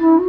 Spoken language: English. Mm-hmm.